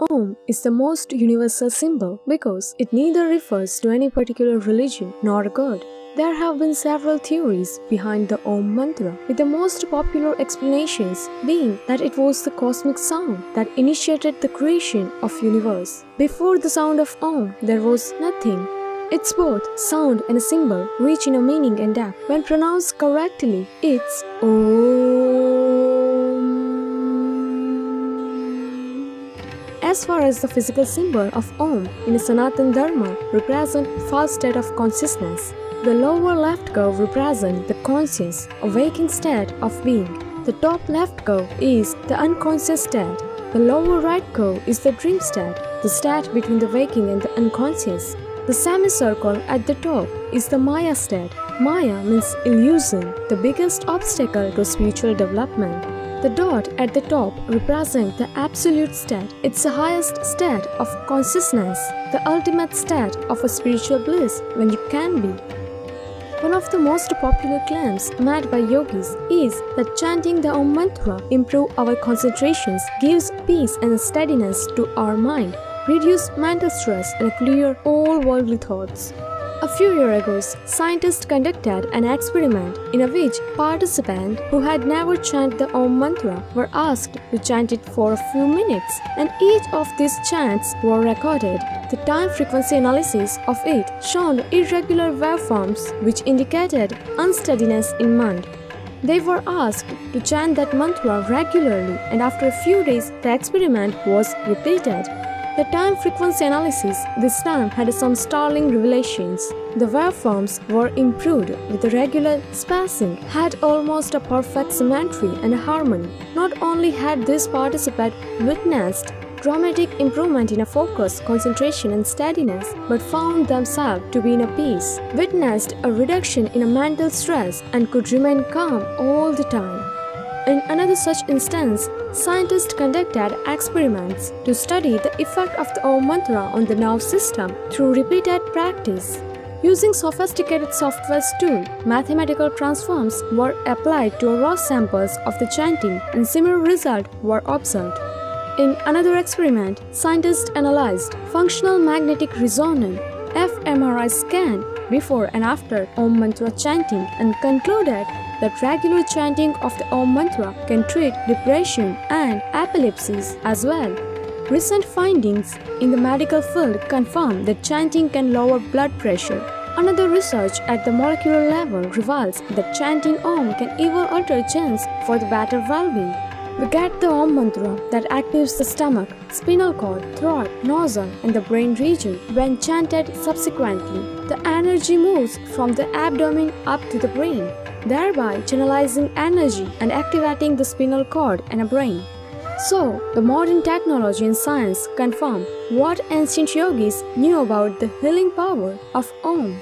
Om is the most universal symbol because it neither refers to any particular religion nor a god. There have been several theories behind the Om mantra, with the most popular explanations being that it was the cosmic sound that initiated the creation of universe. Before the sound of Om, there was nothing. It's both sound and a symbol, rich in a meaning and depth. When pronounced correctly, it's Om. As far as the physical symbol of Om in Sanatan Dharma represent false state of consciousness, the lower left curve represents the conscious, awaking state of being. The top left curve is the unconscious state. The lower right curve is the dream state, the state between the waking and the unconscious. The semicircle at the top is the Maya state. Maya means illusion, the biggest obstacle to spiritual development. The dot at the top represents the absolute state. It's the highest state of consciousness, the ultimate state of a spiritual bliss when you can be. One of the most popular claims made by yogis is that chanting the Om mantra improve our concentrations, gives peace and steadiness to our mind, reduces mental stress and clear all worldly thoughts. A few years ago, scientists conducted an experiment in which participants who had never chanted the Om mantra were asked to chant it for a few minutes, and each of these chants were recorded. The time frequency analysis of it showed irregular waveforms which indicated unsteadiness in mind. They were asked to chant that mantra regularly, and after a few days, the experiment was repeated. The time frequency analysis this time had some startling revelations. The waveforms were improved with the regular spacing, had almost a perfect symmetry and harmony. Not only had this participant witnessed dramatic improvement in a focus, concentration, and steadiness, but found themselves to be in a peace, witnessed a reduction in a mental stress, and could remain calm all the time. In another such instance, scientists conducted experiments to study the effect of the Om mantra on the nerve system through repeated practice. Using sophisticated software tool, mathematical transforms were applied to raw samples of the chanting and similar results were observed. In another experiment, scientists analyzed functional magnetic resonance fMRI scan before and after Om mantra chanting and concluded that regular chanting of the Om mantra can treat depression and epilepsies as well. Recent findings in the medical field confirm that chanting can lower blood pressure. Another research at the molecular level reveals that chanting Om can even alter genes for the better well-being. We get the Om mantra that activates the stomach, spinal cord, throat, nostril, and the brain region. When chanted subsequently, the energy moves from the abdomen up to the brain, thereby channelizing energy and activating the spinal cord and the brain. So, the modern technology and science confirm what ancient yogis knew about the healing power of Om.